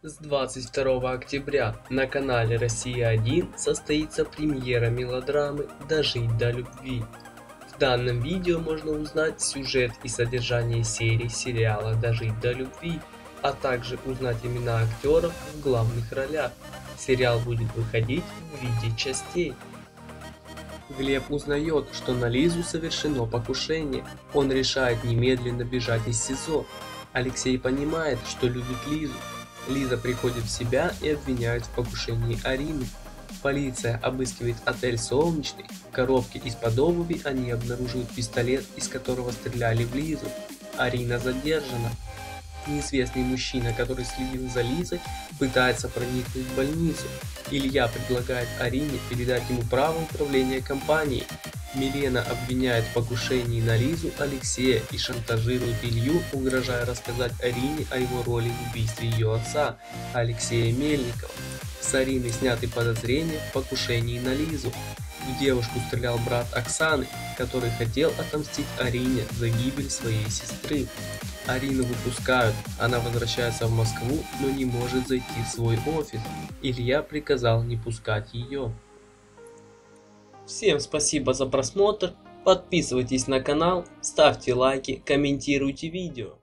С 22 октября на канале Россия-1 состоится премьера мелодрамы «Дожить до любви». В данном видео можно узнать сюжет и содержание серии сериала «Дожить до любви», а также узнать имена актеров в главных ролях. Сериал будет выходить в виде частей. Глеб узнает, что на Лизу совершено покушение. Он решает немедленно бежать из СИЗО. Алексей понимает, что любит Лизу, Лиза приходит в себя и обвиняет в покушении Арины. Полиция обыскивает отель «Солнечный». В коробке из-под обуви они обнаруживают пистолет, из которого стреляли в Лизу. Арина задержана. Неизвестный мужчина, который следил за Лизой, пытается проникнуть в больницу. Илья предлагает Арине передать ему право управления компанией. Милена обвиняет в покушении на Лизу Алексея и шантажирует Илью, угрожая рассказать Арине о его роли в убийстве ее отца, Алексея Мельникова. С Арины сняты подозрения в покушении на Лизу. В девушку стрелял брат Оксаны, который хотел отомстить Арине за гибель своей сестры. Арину выпускают, она возвращается в Москву, но не может зайти в свой офис. Илья приказал не пускать ее. Всем спасибо за просмотр, подписывайтесь на канал, ставьте лайки, комментируйте видео.